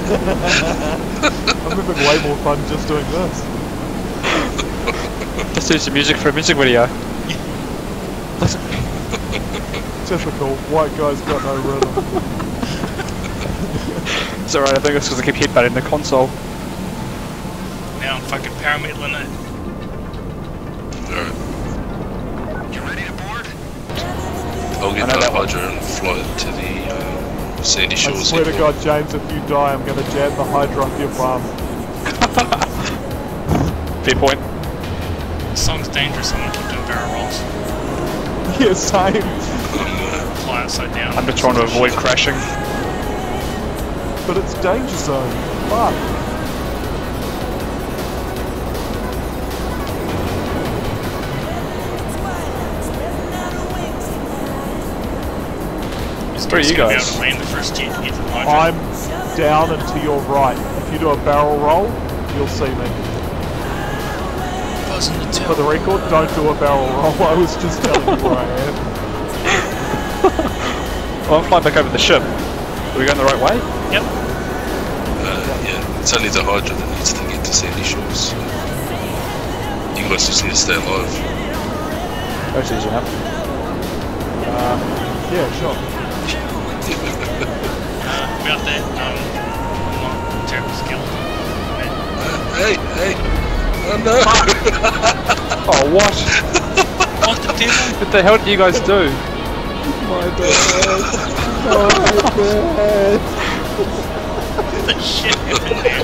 I'm having way more fun just doing this. Just do some music for a music video. Typical, white guy's got no rhythm. It's alright, I think it's because I keep headbutting the console. Now I'm fucking parameterling it. Alright. You ready to board? I'll get know that that one. Hydra and fly it to the Sandy I swear to. God, James, if you die, I'm gonna jam the Hydra up your bum. Fair point. This song's dangerous. I'm gonna keep doing barrel rolls. Yeah, same. Fly upside down. I'm just trying to avoid crashing. But it's danger zone. Fuck. This Where are you guys? Be able to the first jet to get to the Hydra. I'm down and to your right. If you do a barrel roll, you'll see me. The For the record, don't do a barrel roll. I was just telling you where I am. Well, I'm flying back over the ship. Are we going the right way? Yep. Uh, yeah, it's only the Hydra that needs to get to Sandy Shores. You guys just need to stay alive. That's easy enough. Uh, yeah, sure. Uh, about that, um, I'm not terribly skilled. hey, hey! Oh no! Oh, what? What the devil? what the hell do you guys do? My bad. My bad. the shit happened there?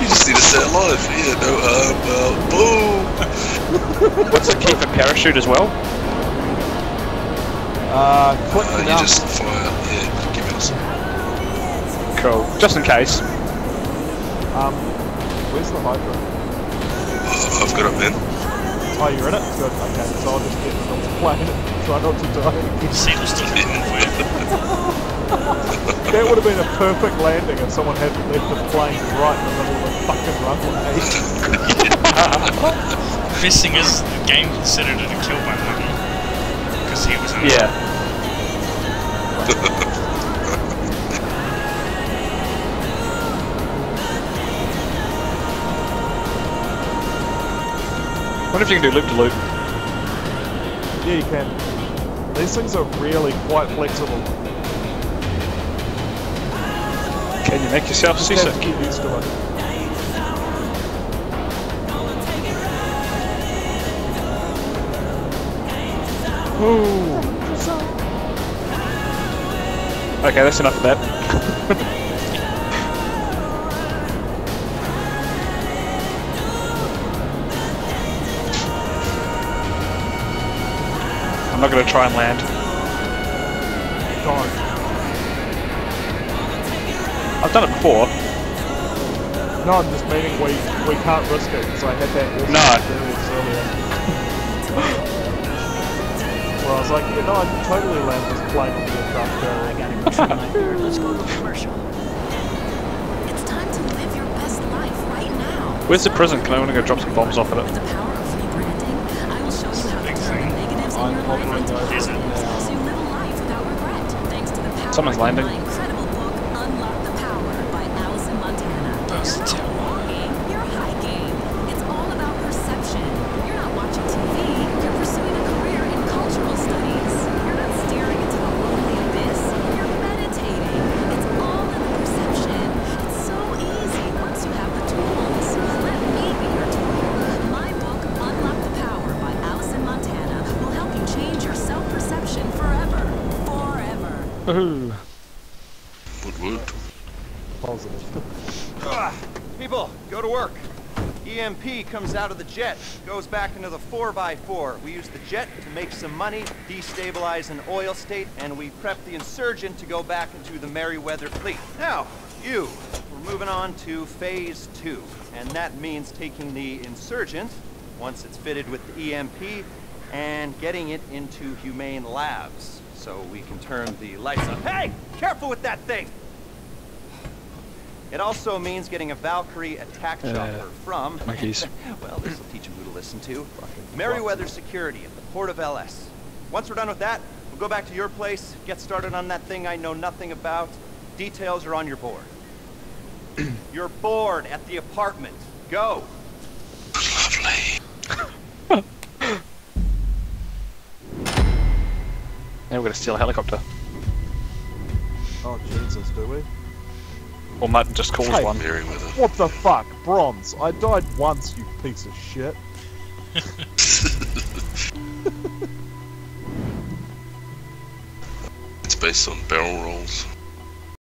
you just need to stay alive. Yeah, no harm. Well, boom! What's the key for parachute as well? Uh, click Uh, the you just fire. Yeah, give it us. Cool. Just in case. Um, where's the Hydra? Oh, I've got it, man. Oh, you're in it? Good. Okay, so I'll just get on the plane and try not to die. Seagul's still coming. That would have been a perfect landing if someone hadn't left the plane right in the middle of the fucking runway. Best thing is, the game considered it a kill by Monkey. Because he was in it. Yeah. wonder if you can do loop to loop. yeah, you can. These things are really quite flexible. Can you make yourself Just have seasick? Ooh. Okay, that's enough of that. I'm not going to try and land. Don't. I've done it before. No, I'm just meaning we we can't risk it because I had that No. experience earlier. Where I was like, yeah, no, I can totally land this plane on the aircraft carrier. Let's go to a commercial. It's time to live your best life right now. Where's the prison? Can I want to go drop some bombs off at With it? the power of rebranding, Ugh. People, go to work. EMP comes out of the jet, goes back into the 4x4. We use the jet to make some money, destabilize an oil state, and we prep the insurgent to go back into the Merryweather fleet. Now, you, we're moving on to phase two, and that means taking the insurgent, once it's fitted with the EMP, and getting it into humane labs, so we can turn the lights on. Hey! Careful with that thing! It also means getting a Valkyrie attack chopper from. My monkeys. well, this will teach them who to listen to. Merryweather Security at the port of LS. Once we're done with that, we'll go back to your place, get started on that thing I know nothing about, Details are on your board. You're bored at the apartment. Go. Lovely. Now we're gonna steal a helicopter. Oh Jesus, do we? Or Martin just calls Hey. one. Merryweather. What the fuck? Bronze. I died once, you piece of shit. It's based on barrel rolls.